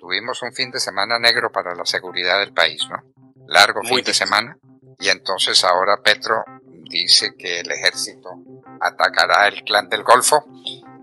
tuvimos un fin de semana negro para la seguridad del país, ¿no? Largo fin de semana. Y entonces ahora Petro dice que el ejército atacará el clan del Golfo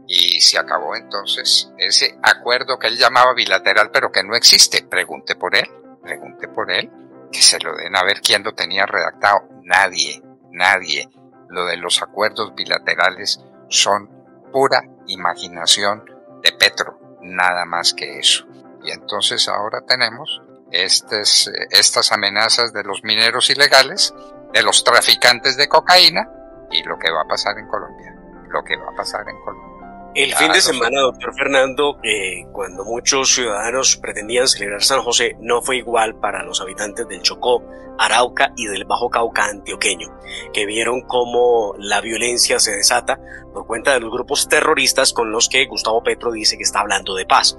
y se acabó entonces ese acuerdo que él llamaba bilateral pero que no existe. Pregunte por él, pregunte por él, que se lo den a ver quién lo tenía redactado. Nadie, nadie. Lo de los acuerdos bilaterales son pura imaginación de Petro, nada más que eso. Y entonces ahora tenemos estas, estas amenazas de los mineros ilegales, de los traficantes de cocaína y lo que va a pasar en Colombia. Lo que va a pasar en Colombia. El fin de semana, doctor Fernando, eh, cuando muchos ciudadanos pretendían celebrar San José, no fue igual para los habitantes del Chocó, Arauca y del Bajo Cauca antioqueño, que vieron cómo la violencia se desata por cuenta de los grupos terroristas con los que Gustavo Petro dice que está hablando de paz.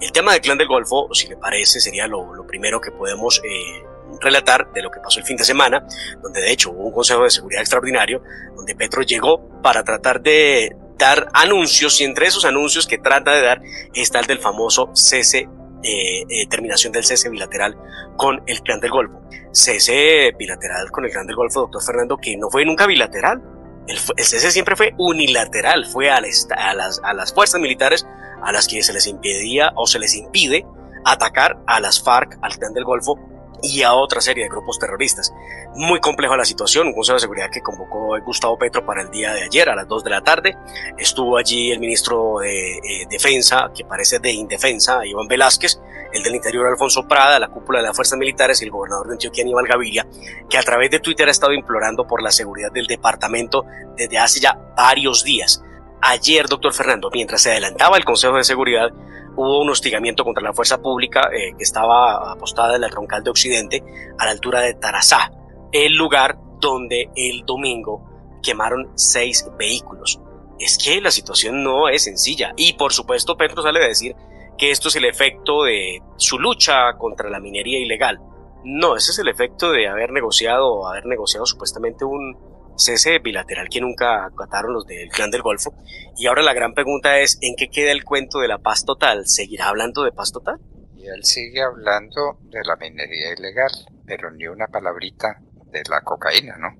El tema del Clan del Golfo, si le parece, sería lo, primero que podemos eh, relatar de lo que pasó el fin de semana, donde de hecho hubo un Consejo de Seguridad extraordinario, donde Petro llegó para tratar de dar anuncios y entre esos anuncios que trata de dar está el del famoso cese, eh, eh, terminación del cese bilateral con el clan del Golfo. Cese bilateral con el clan del Golfo, doctor Fernando, que no fue nunca bilateral. El, cese siempre fue unilateral, fue a las fuerzas militares a las que se les impedía o se les impide atacar a las FARC, al clan del Golfo, y a otra serie de grupos terroristas. Muy compleja la situación, un Consejo de Seguridad que convocó Gustavo Petro para el día de ayer a las 2 de la tarde. Estuvo allí el ministro de eh, Defensa, que parece de Indefensa, Iván Velázquez, el del Interior Alfonso Prada, la cúpula de las fuerzas militares y el gobernador de Antioquia Aníbal Gaviria, que a través de Twitter ha estado implorando por la seguridad del departamento desde hace ya varios días. Ayer, doctor Fernando, mientras se adelantaba el Consejo de Seguridad, hubo un hostigamiento contra la fuerza pública eh, que estaba apostada en el Roncal de Occidente a la altura de Tarazá, el lugar donde el domingo quemaron seis vehículos. Es que la situación no es sencilla y por supuesto Petro sale a decir que esto es el efecto de su lucha contra la minería ilegal. No, ese es el efecto de haber negociado, haber negociado supuestamente un, cese bilateral que nunca acataron los del clan del Golfo. Y ahora la gran pregunta es, ¿en qué queda el cuento de la paz total? ¿Seguirá hablando de paz total? Y él sigue hablando de la minería ilegal, pero ni una palabrita de la cocaína, ¿no?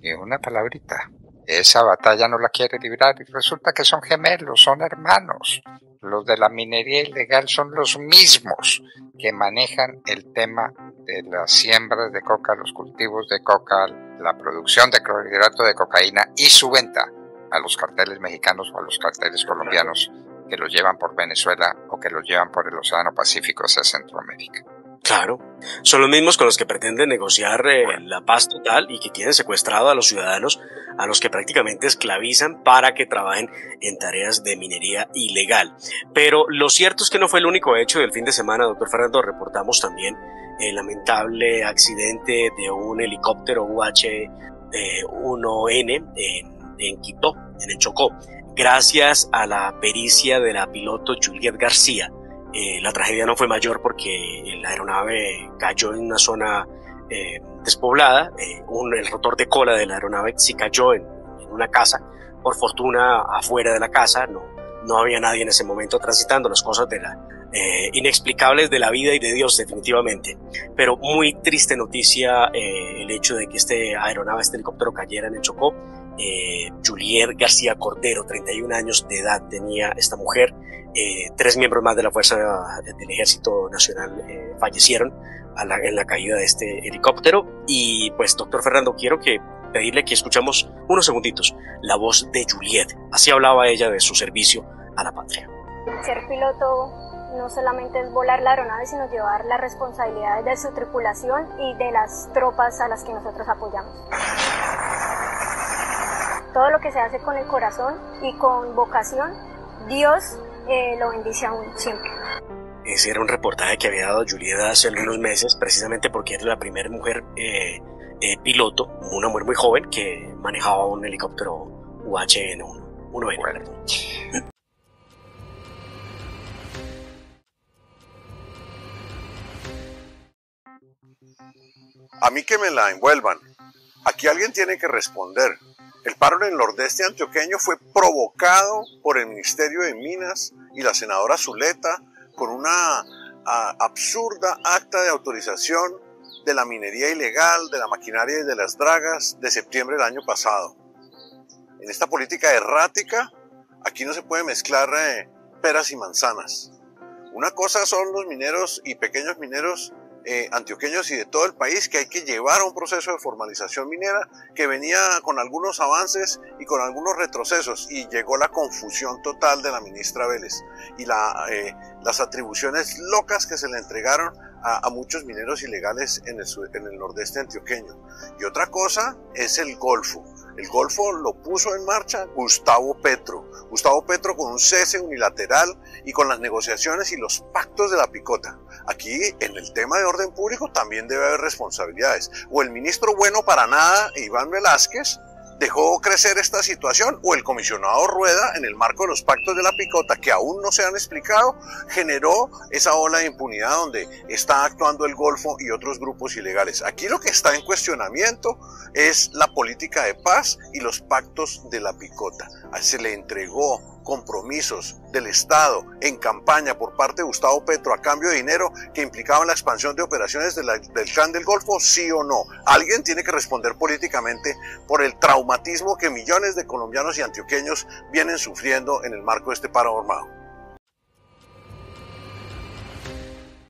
Ni una palabrita. Esa batalla no la quiere librar y resulta que son gemelos, son hermanos. Los de la minería ilegal son los mismos que manejan el tema de las siembras de coca, los cultivos de coca, la producción de clorhidrato de cocaína y su venta a los carteles mexicanos o a los carteles colombianos que los llevan por Venezuela o que los llevan por el Océano Pacífico hacia Centroamérica. Claro, son los mismos con los que pretenden negociar eh, la paz total y que tienen secuestrado a los ciudadanos a los que prácticamente esclavizan para que trabajen en tareas de minería ilegal. Pero lo cierto es que no fue el único hecho del fin de semana, doctor Fernando, reportamos también el lamentable accidente de un helicóptero UH-1N en, Quito, en el Chocó, gracias a la pericia de la piloto Juliet García. Eh, la tragedia no fue mayor porque la aeronave cayó en una zona eh, despoblada, eh, el rotor de cola de la aeronave sí cayó en, en, una casa, por fortuna afuera de la casa, no, no había nadie en ese momento transitando. Las cosas de la, eh, inexplicables de la vida y de Dios definitivamente. Pero muy triste noticia eh, el hecho de que este aeronave, este helicóptero cayera en el Chocó. Eh, Juliet García Cordero, 31 años de edad tenía esta mujer. Tres miembros más de la Fuerza del Ejército Nacional fallecieron en la caída de este helicóptero. Y pues, doctor Fernando, quiero que pedirle que escuchamos unos segunditos la voz de Juliet. Así hablaba ella de su servicio a la patria. Ser piloto no solamente es volar la aeronave, sino llevar las responsabilidades de su tripulación y de las tropas a las que nosotros apoyamos. Todo lo que se hace con el corazón y con vocación, Dios eh, lo bendice a uno siempre. Ese era un reportaje que había dado Julieta hace algunos meses, precisamente porque era la primera mujer eh, eh, piloto, una mujer muy joven que manejaba un helicóptero UH-1. A mí que me la envuelvan. Aquí alguien tiene que responder. El paro en el nordeste antioqueño fue provocado por el Ministerio de Minas y la senadora Zuleta con una absurda acta de autorización de la minería ilegal, de la maquinaria y de las dragas de septiembre del año pasado. En esta política errática, aquí no se puede mezclar eh, peras y manzanas. Una cosa son los mineros y pequeños mineros eh, antioqueños y de todo el país que hay que llevar a un proceso de formalización minera que venía con algunos avances y con algunos retrocesos y llegó la confusión total de la ministra Vélez y eh, las atribuciones locas que se le entregaron a, muchos mineros ilegales en el nordeste antioqueño. Y otra cosa es el Golfo. El Golfo lo puso en marcha Gustavo Petro. Gustavo Petro con un cese unilateral y con las negociaciones y los pactos de la picota. Aquí en el tema de orden público también debe haber responsabilidades. O el ministro bueno para nada, Iván Velázquez, dejó crecer esta situación o el comisionado Rueda, en el marco de los pactos de la picota que aún no se han explicado, generó esa ola de impunidad donde está actuando el Golfo y otros grupos ilegales. Aquí lo que está en cuestionamiento es la política de paz y los pactos de la picota. Se le entregó compromisos del Estado en campaña por parte de Gustavo Petro a cambio de dinero que implicaban la expansión de operaciones del clan del Golfo, sí o no. Alguien tiene que responder políticamente por el traumatismo que millones de colombianos y antioqueños vienen sufriendo en el marco de este paro armado.